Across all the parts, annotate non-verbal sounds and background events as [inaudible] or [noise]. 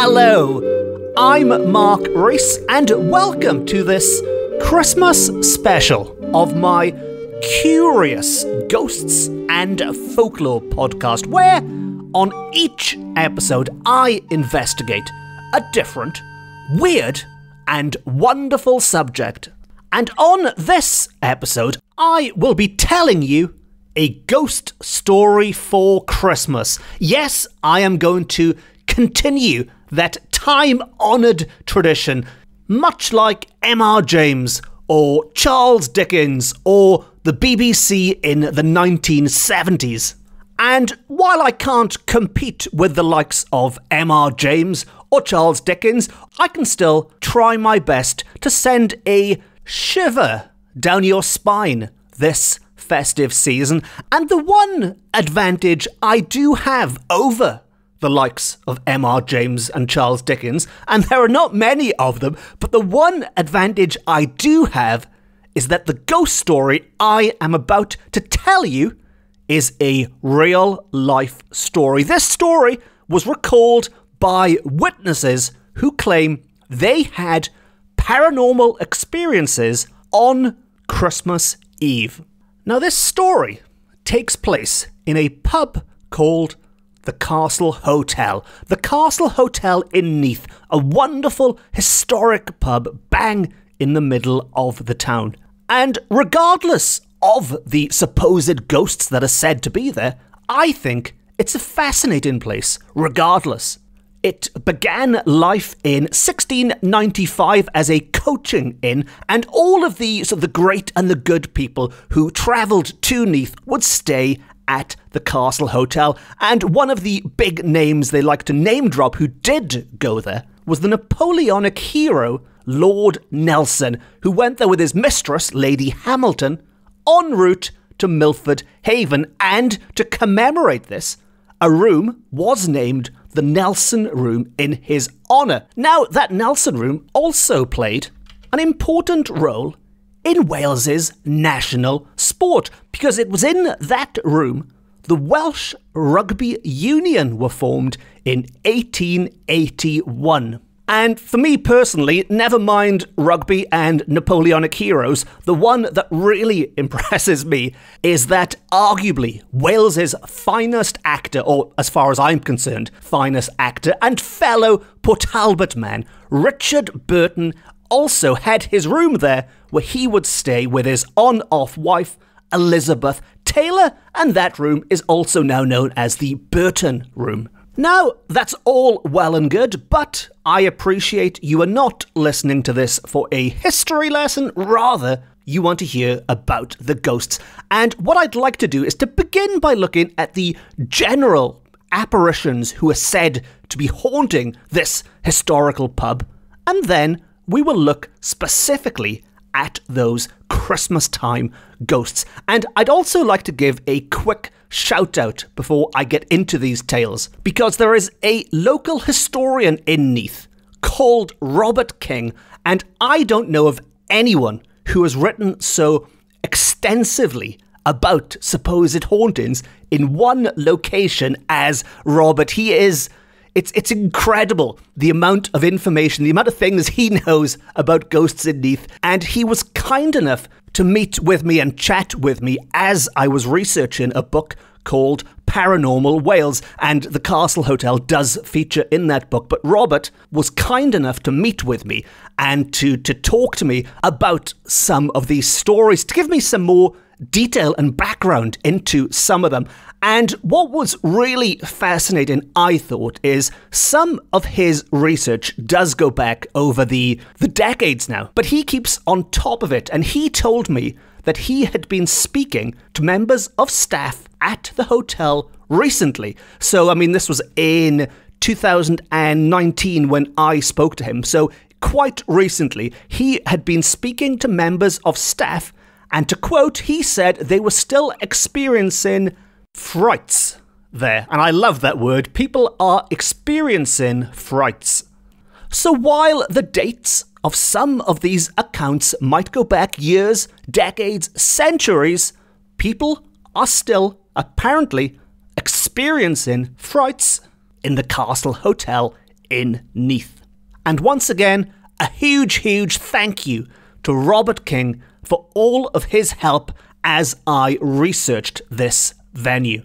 hello. I'm Mark Rees, and welcome to this Christmas special of my curious ghosts and folklore podcast, where on each episode I investigate a different, weird, and wonderful subject. And on this episode, I will be telling you a ghost story for Christmas. Yes, I am going to continue that time honoured tradition, much like M.R. James or Charles Dickens or the BBC in the 1970s. And while I can't compete with the likes of M.R. James or Charles Dickens, I can still try my best to send a shiver down your spine this festive season, and the one advantage I do have over the likes of M.R. James and Charles Dickens, and there are not many of them, but the one advantage I do have is that the ghost story I am about to tell you is a real life story. This story was recalled by witnesses who claim they had paranormal experiences on Christmas Eve. Now, this story takes place in a pub called the Castle Hotel. The Castle Hotel in Neath, a wonderful historic pub bang in the middle of the town. And regardless of the supposed ghosts that are said to be there, I think it's a fascinating place, regardless. It began life in 1695 as a coaching inn, and all of the sort of the great and the good people who travelled to Neath would stay at the Castle Hotel. And one of the big names they like to name drop who did go there was the Napoleonic hero Lord Nelson, who went there with his mistress, Lady Hamilton, en route to Milford Haven. And to commemorate this, a room was named the Nelson Room in his honour. Now, that Nelson Room also played an important role in Wales's national sport because it was in that room the Welsh Rugby Union were formed in 1881. And for me personally, never mind rugby and Napoleonic heroes, the one that really [laughs] impresses me is that arguably Wales's finest actor, or as far as I'm concerned, finest actor and fellow Port Talbot man, Richard Burton, also had his room there where he would stay with his on off wife, Elizabeth Taylor, and that room is also now known as the Burton Room. Now, that's all well and good, but I appreciate you are not listening to this for a history lesson, rather, you want to hear about the ghosts. And what I'd like to do is to begin by looking at the general apparitions who are said to be haunting this historical pub, and then we will look specifically at those Christmas time ghosts. And I'd also like to give a quick shout out before I get into these tales, because there is a local historian in Neath called Robert King, and I don't know of anyone who has written so extensively about supposed hauntings in one location as Robert. He is it's it's incredible the amount of information, the amount of things he knows about ghosts in Neath, and he was kind enough to meet with me and chat with me as I was researching a book called Paranormal Wales, and the Castle Hotel does feature in that book. But Robert was kind enough to meet with me and to, to talk to me about some of these stories, to give me some more detail and background into some of them. And what was really fascinating, I thought, is some of his research does go back over the, the decades now, but he keeps on top of it. And he told me that he had been speaking to members of staff at the hotel recently. So, I mean, this was in 2019 when I spoke to him. So, quite recently, he had been speaking to members of staff and to quote, he said they were still experiencing frights there. And I love that word. People are experiencing frights. So while the dates of some of these accounts might go back years, decades, centuries, people are still apparently experiencing frights in the Castle Hotel in Neath. And once again, a huge, huge thank you to Robert King for all of his help as I researched this venue.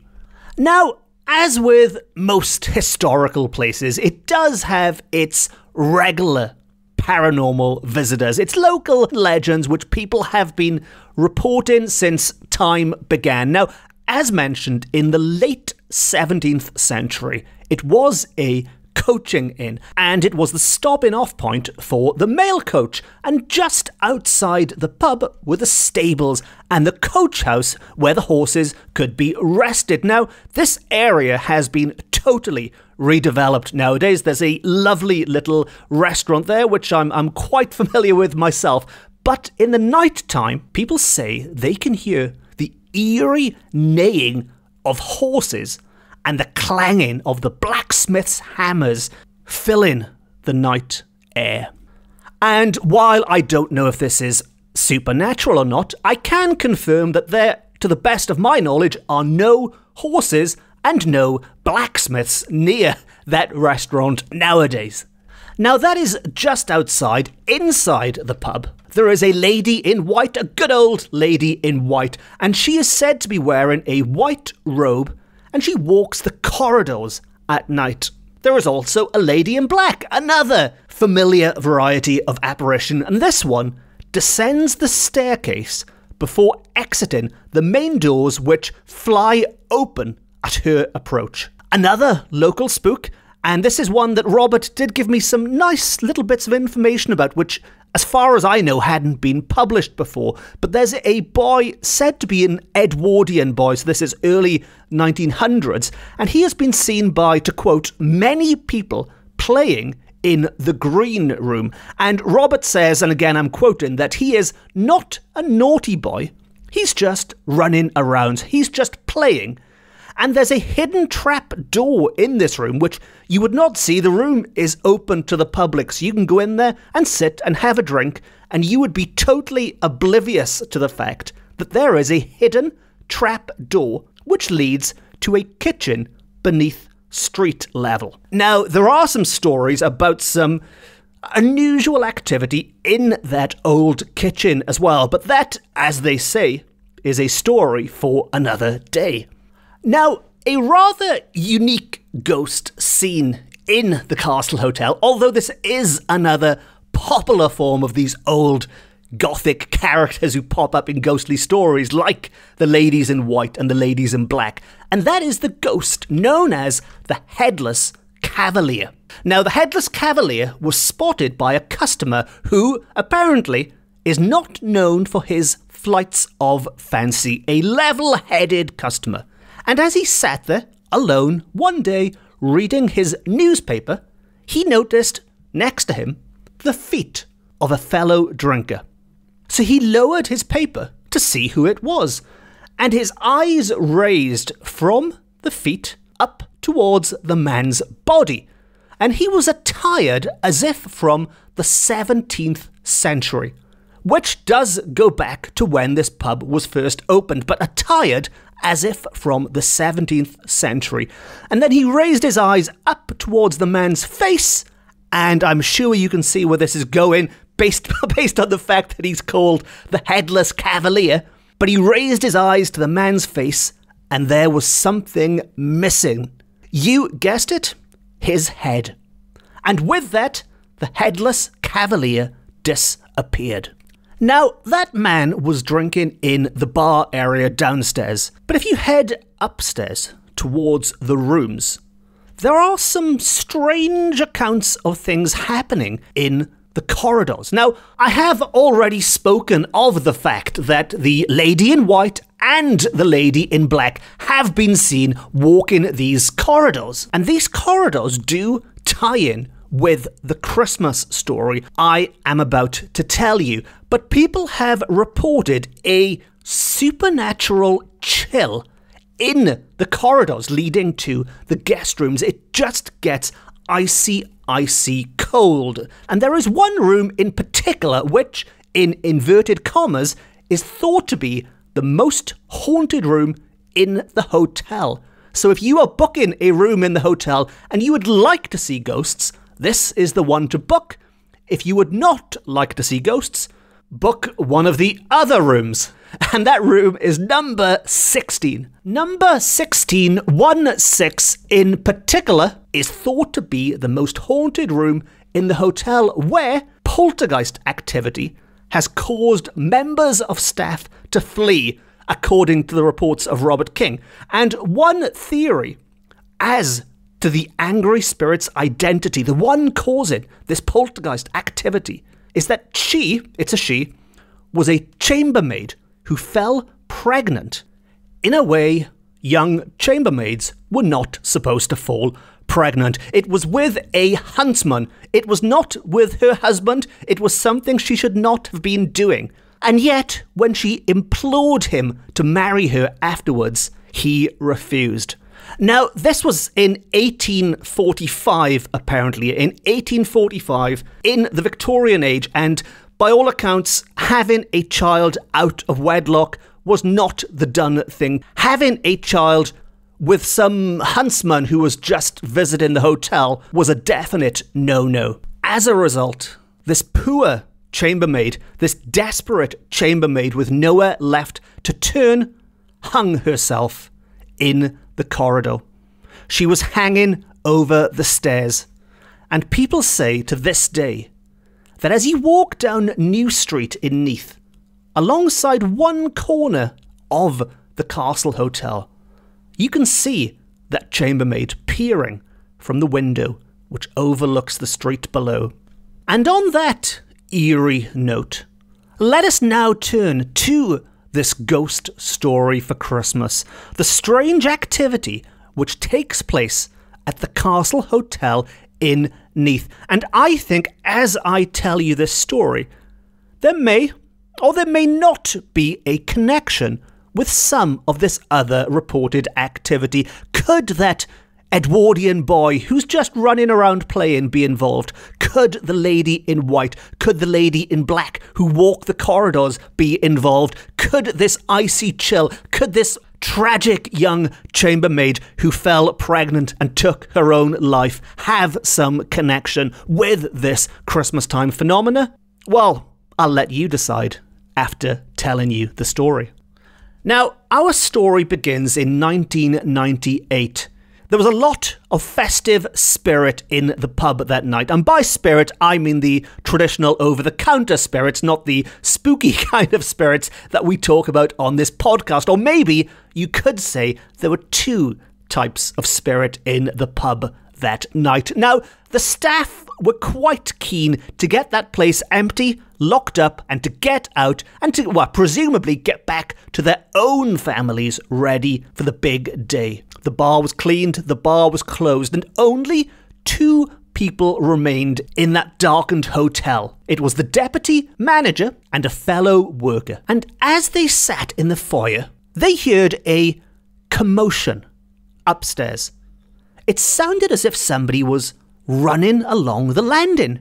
Now, as with most historical places, it does have its regular paranormal visitors, its local legends which people have been reporting since time began. Now, as mentioned, in the late 17th century, it was a coaching inn, and it was the stopping off point for the mail coach. And just outside the pub were the stables and the coach house where the horses could be rested. Now, this area has been totally redeveloped nowadays. There's a lovely little restaurant there, which I'm, I'm quite [laughs] familiar with myself. But in the night time, people say they can hear the eerie neighing of horses and the clanging of the blacksmith's hammers filling the night air. And while I don't know if this is supernatural or not, I can confirm that there, to the best of my knowledge, are no horses and no blacksmiths near that restaurant nowadays. Now, that is just outside, inside the pub, there is a lady in white, a good old lady in white, and she is said to be wearing a white robe and she walks the corridors at night. There is also a lady in black, another familiar variety of apparition, and this one descends the staircase before exiting the main doors which fly open at her approach. Another local spook, and this is one that Robert did give me some nice little bits of information about, which as far as I know, hadn't been published before. But there's a boy said to be an Edwardian boy, so this is early 1900s, and he has been seen by, to quote, many people playing in the green room. And Robert says, and again I'm quoting, that he is not a naughty boy, he's just running around, he's just playing and there's a hidden trap door in this room, which you would not see. The room is open to the public, so you can go in there and sit and have a drink, and you would be totally oblivious to the fact that there is a hidden trap door which leads to a kitchen beneath street level. Now, there are some stories about some unusual activity in that old kitchen as well, but that, as they say, is a story for another day. Now, a rather unique ghost seen in the Castle Hotel, although this is another popular form of these old gothic characters who pop up in ghostly stories, like the ladies in white and the ladies in black, and that is the ghost known as the Headless Cavalier. Now, the Headless Cavalier was spotted by a customer who, apparently, is not known for his flights of fancy, a level headed customer. And as he sat there, alone, one day, reading his newspaper, he noticed, next to him, the feet of a fellow drinker. So he lowered his paper to see who it was, and his eyes raised from the feet up towards the man's body, and he was attired as if from the 17th century, which does go back to when this pub was first opened, but attired as if from the 17th century. And then he raised his eyes up towards the man's face, and I'm sure you can see where this is going [laughs] based, based on the fact that he's called the Headless Cavalier. But he raised his eyes to the man's face, and there was something missing. You guessed it, his head. And with that, the Headless Cavalier disappeared. Now, that man was drinking in the bar area downstairs, but if you head upstairs towards the rooms, there are some strange accounts of things happening in the corridors. Now, I have already spoken of the fact that the lady in white and the lady in black have been seen walking these corridors, and these corridors do tie in with the Christmas story I am about to tell you. But people have reported a supernatural chill in the corridors leading to the guest rooms. It just gets icy, icy cold. And there is one room in particular which, in inverted commas, is thought to be the most haunted room in the hotel. So if you are booking a room in the hotel and you would like to see ghosts, this is the one to book. If you would not like to see ghosts, book one of the other rooms. [laughs] And that room is number 16. Number 16, 1 6 in particular, is thought to be the most haunted room in the hotel where poltergeist activity has caused members of staff to flee, according to the reports of Robert King. And one theory as to the angry spirit's identity, the one causing this poltergeist activity, is that she, it's a she, was a chambermaid who fell pregnant in a way young chambermaids were not supposed to fall pregnant. It was with a huntsman. It was not with her husband. It was something she should not have been doing. And yet, when she implored him to marry her afterwards, he refused. Now, this was in 1845, apparently, in 1845, in the Victorian age, and by all accounts, having a child out of wedlock was not the done thing. Having a child with some huntsman who was just visiting the hotel was a definite no no. As a result, this poor chambermaid, this desperate chambermaid with nowhere left to turn, hung herself in the corridor. She was hanging over the stairs, and people say to this day that as you walk down New Street in Neath, alongside one corner of the Castle Hotel, you can see that chambermaid peering from the window which overlooks the street below. And on that eerie note, let us now turn to this ghost story for Christmas, the strange activity which takes place at the Castle Hotel in Neath. And I think as I tell you this story, there may or there may not be a connection with some of this other reported activity. Could that Edwardian boy who's just running around playing be involved? Could the lady in white, could the lady in black who walk the corridors be involved? Could this icy chill, could this tragic young chambermaid who fell pregnant and took her own life have some connection with this Christmas time phenomena? Well, I'll let you decide after telling you the story. Now, our story begins in 1998. There was a lot of festive spirit in the pub that night. And by spirit, I mean the traditional over the counter spirits, not the spooky [laughs] kind of spirits that we talk about on this podcast. Or maybe you could say there were two types of spirit in the pub that night. Now, the staff were quite keen to get that place empty, locked up, and to get out and to, well, presumably get back to their own families ready for the big day. The bar was cleaned, the bar was closed, and only two people remained in that darkened hotel. It was the deputy manager and a fellow worker. And as they sat in the foyer, they heard a commotion upstairs. It sounded as if somebody was running along the landing.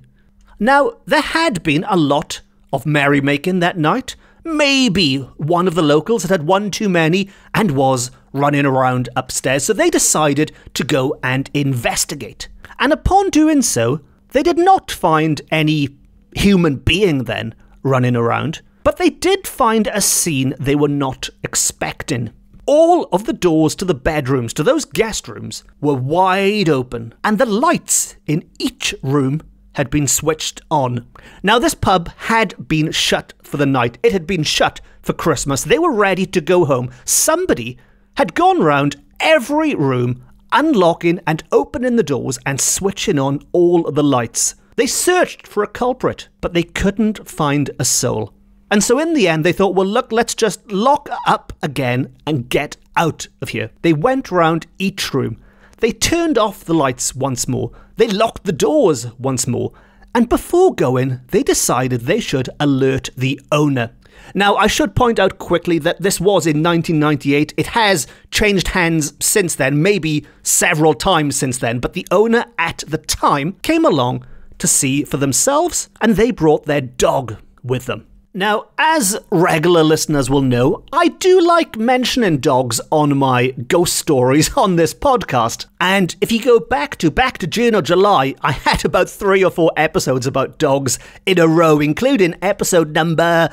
Now, there had been a lot of merrymaking that night. Maybe one of the locals had had one too many and was running around upstairs, so they decided to go and investigate. And upon doing so, they did not find any human being then running around, but they did find a scene they were not expecting. All of the doors to the bedrooms, to those guest rooms, were wide open, and the lights in each room had been switched on. Now, this pub had been shut for the night. It had been shut for Christmas. They were ready to go home. Somebody had gone round every room, unlocking and opening the doors and switching on all the lights. They searched for a culprit, but they couldn't find a soul. And so in the end, they thought, well, look, let's just lock up again and get out of here. They went round each room. They turned off the lights once more. They locked the doors once more. And before going, they decided they should alert the owner. Now, I should point out quickly that this was in 1998. It has changed hands since then, maybe several times since then, but the owner at the time came along to see for themselves and they brought their dog with them. Now, as regular listeners will know, I do like mentioning dogs on my ghost stories [laughs] on this podcast. And if you go back to back to June or July, I had about three or four episodes about dogs in a row, including episode number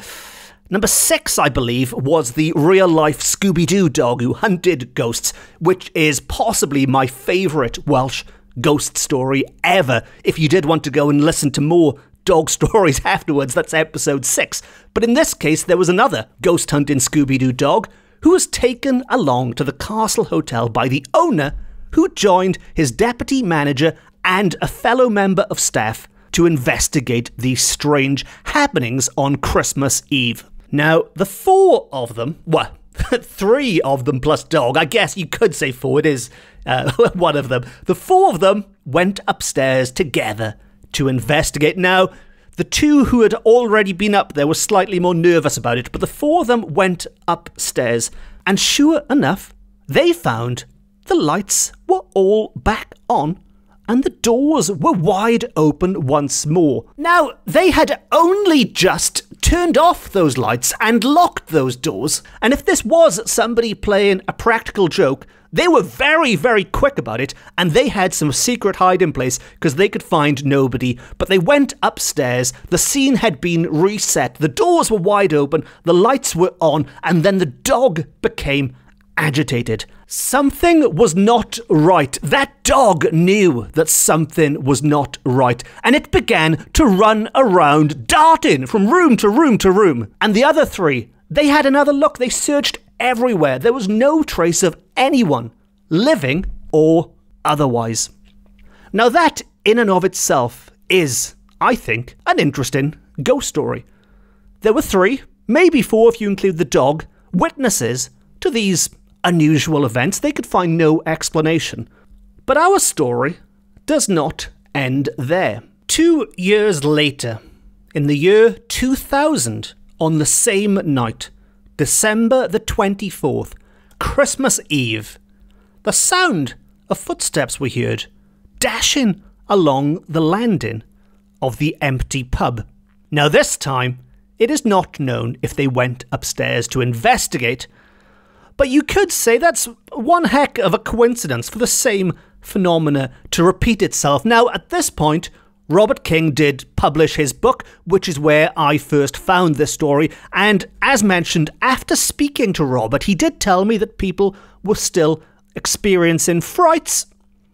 Number six, I believe, was the real life Scooby Doo dog who hunted ghosts, which is possibly my favourite Welsh ghost story ever. If you did want to go and listen to more dog [laughs] stories afterwards, that's episode six. But in this case, there was another ghost hunting Scooby Doo dog who was taken along to the Castle Hotel by the owner, who joined his deputy manager and a fellow member of staff to investigate these strange happenings on Christmas Eve. Now, the four of them, well, [laughs] three of them plus dog, I guess you could say four, it is uh, [laughs] one of them. The four of them went upstairs together to investigate. Now, the two who had already been up there were slightly more nervous about it, but the four of them went upstairs, and sure enough, they found the lights were all back on and the doors were wide open once more. Now, they had only just turned off those lights and locked those doors, and if this was somebody playing a practical joke, they were very, very quick about it, and they had some secret hiding place because they could find nobody. But they went upstairs, the scene had been reset, the doors were wide open, the lights were on, and then the dog became agitated. Something was not right. That dog knew that something was not right, and it began to run around, darting from room to room to room. And the other three, they had another look. They searched everywhere. There was no trace of anyone, living or otherwise. Now, that in and of itself is, I think, an interesting ghost story. There were three, maybe four if you include the dog, witnesses to these unusual events, they could find no explanation. But our story does not end there. Two years later, in the year 2000, on the same night, December the 24th, Christmas Eve, the sound of footsteps were heard dashing along the landing of the empty pub. Now, this time, it is not known if they went upstairs to investigate but you could say that's one heck of a coincidence for the same phenomena to repeat itself. Now, at this point, Robert King did publish his book, which is where I first found this story. And as mentioned, after speaking to Robert, he did tell me that people were still experiencing frights.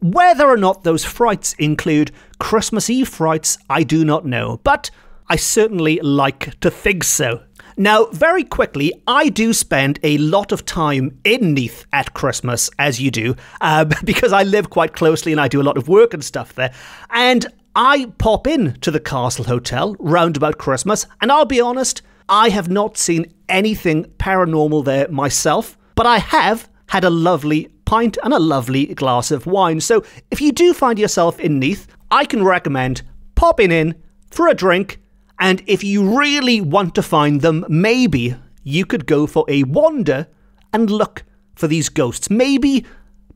Whether or not those frights include Christmas Eve frights, I do not know. But I certainly like to think so. Now, very quickly, I do spend a lot of time in Neath at Christmas, as you do, uh, [laughs] because I live quite closely and I do a lot of work and stuff there. And I pop in to the Castle Hotel round about Christmas, and I'll be honest, I have not seen anything paranormal there myself, but I have had a lovely pint and a lovely glass of wine. So if you do find yourself in Neath, I can recommend popping in for a drink and if you really want to find them, maybe you could go for a wander and look for these ghosts. Maybe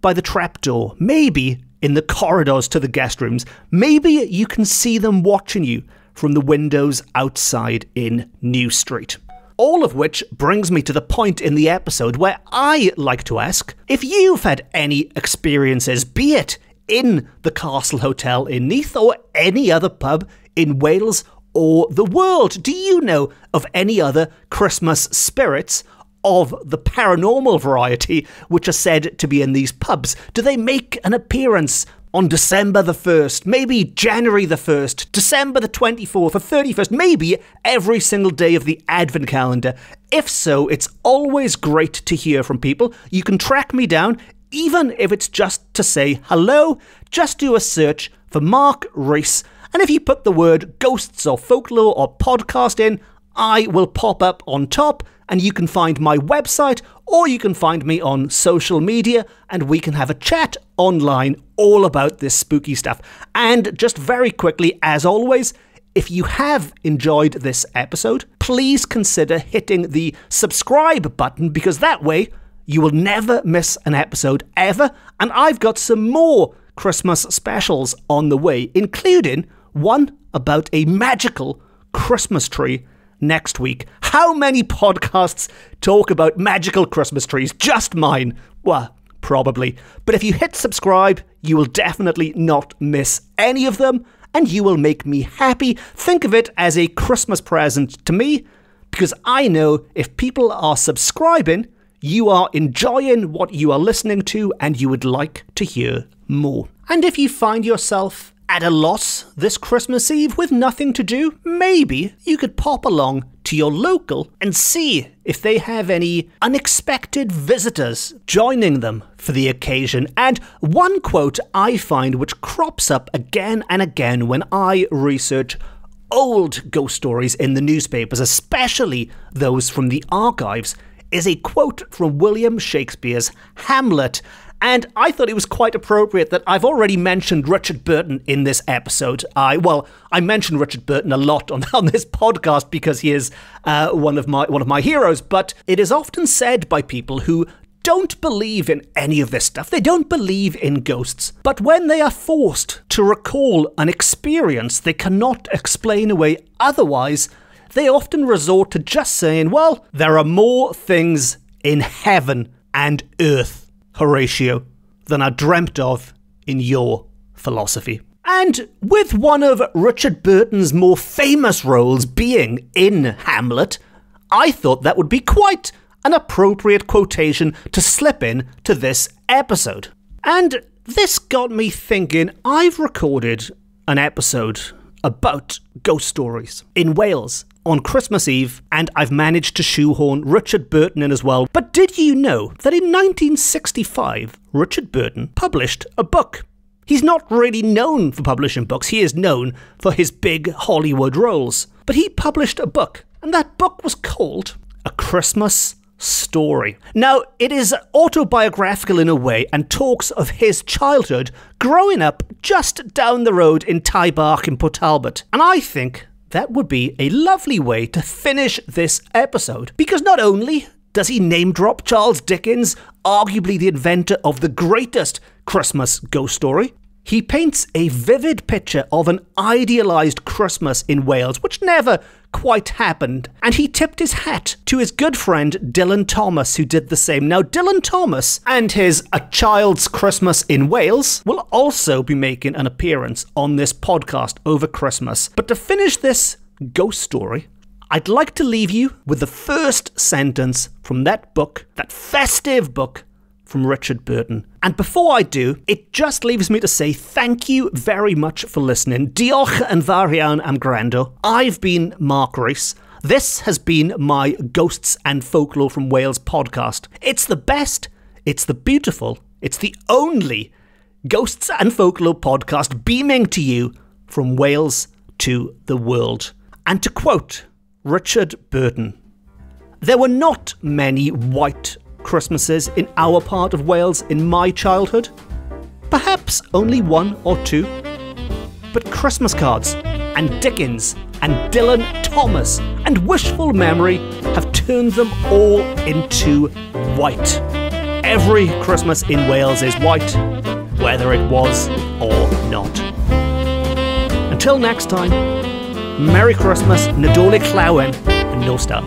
by the trapdoor, maybe in the corridors to the guest rooms. Maybe you can see them watching you from the windows outside in New Street. All of which brings me to the point in the episode where I like to ask if you've had any experiences, be it in the Castle Hotel in Neath or any other pub in Wales or the world. Do you know of any other Christmas spirits of the paranormal variety which are said to be in these pubs? Do they make an appearance on December the 1st, maybe January the 1st, December the 24th or 31st, maybe every single day of the Advent calendar? If so, it's always great to hear from people. You can track me down, even if it's just to say hello. Just do a search for Mark Rees and if you put the word ghosts or folklore or podcast in, I will pop up on top and you can find my website or you can find me on social media and we can have a chat online all about this spooky stuff. And just very quickly, as always, if you have enjoyed this episode, please consider hitting the subscribe button because that way you will never miss an episode ever. And I've got some more Christmas specials on the way, including one about a magical Christmas tree next week. How many podcasts talk about magical Christmas trees? Just mine. Well, probably. But if you hit subscribe, you will definitely not miss any of them, and you will make me happy. Think of it as a Christmas present to me, because I know if people are subscribing, you are enjoying what you are listening to and you would like to hear more. And if you find yourself at a loss this Christmas Eve with nothing to do, maybe you could pop along to your local and see if they have any unexpected visitors joining them for the occasion. And one quote I find which crops up again and again when I research old ghost stories in the newspapers, especially those from the archives, is a quote from William Shakespeare's Hamlet. And I thought it was quite appropriate that I've already mentioned Richard Burton in this episode. I well, I mentioned Richard Burton a lot on, [laughs] on this podcast because he is uh, one of my one of my heroes. But it is often said by people who don't believe in any of this stuff. They don't believe in ghosts. But when they are forced to recall an experience they cannot explain away otherwise, they often resort to just saying, well, there are more things in heaven and earth, Horatio, than are dreamt of in your philosophy. And with one of Richard Burton's more famous roles being in Hamlet, I thought that would be quite an appropriate quotation to slip in to this episode. And this got me thinking I've recorded an episode about ghost stories in Wales on Christmas Eve, and I've managed to shoehorn Richard Burton in as well. But did you know that in 1965, Richard Burton published a book? He's not really known for publishing books, he is known for his big Hollywood roles. But he published a book, and that book was called A Christmas story. Now, it is autobiographical in a way and talks of his childhood growing up just down the road in Taibach in Port Talbot. And I think that would be a lovely way to finish this episode. Because not only does he name drop Charles Dickens, arguably the inventor of the greatest Christmas ghost story, he paints a vivid picture of an idealised Christmas in Wales, which never quite happened. And he tipped his hat to his good friend Dylan Thomas, who did the same. Now, Dylan Thomas and his A Child's Christmas in Wales will also be making an appearance on this podcast over Christmas. But to finish this ghost story, I'd like to leave you with the first sentence from that book, that festive book from Richard Burton. And before I do, it just leaves me to say thank you very much for listening. Diolch and Varian am grando. I've been Mark Rees. This has been my Ghosts and Folklore from Wales podcast. It's the best, it's the beautiful, it's the only Ghosts and Folklore podcast beaming to you from Wales to the world. And to quote Richard Burton, there were not many white Christmases in our part of Wales in my childhood. Perhaps only one or two. But Christmas cards and Dickens and Dylan Thomas and wishful memory have turned them all into white. Every Christmas in Wales is white, whether it was or not. Until next time, Merry Christmas, Nadolig Llawen, and no star.